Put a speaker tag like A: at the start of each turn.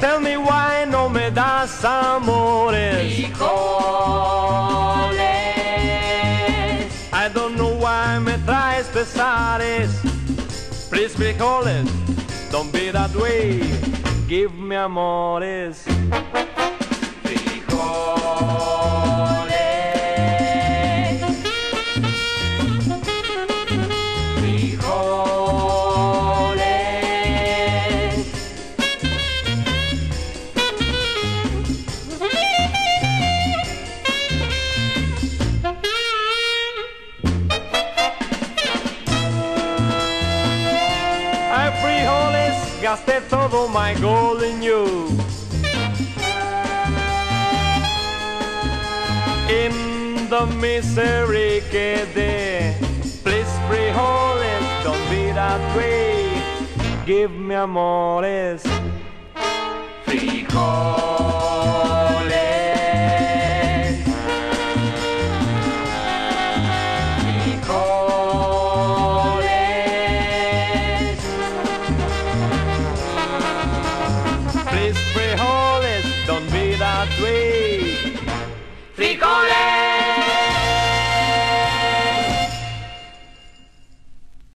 A: tell me why no me das amores.
B: Frijoles.
A: I don't know why me traes pesares. Please, frijoles, don't be that way. Give me amores. Ay, frijoles, gasté todo my gold in you. In the misery quedé. Please, frijoles, don't be that way. Give me amores.
B: Frijoles. Frijoles.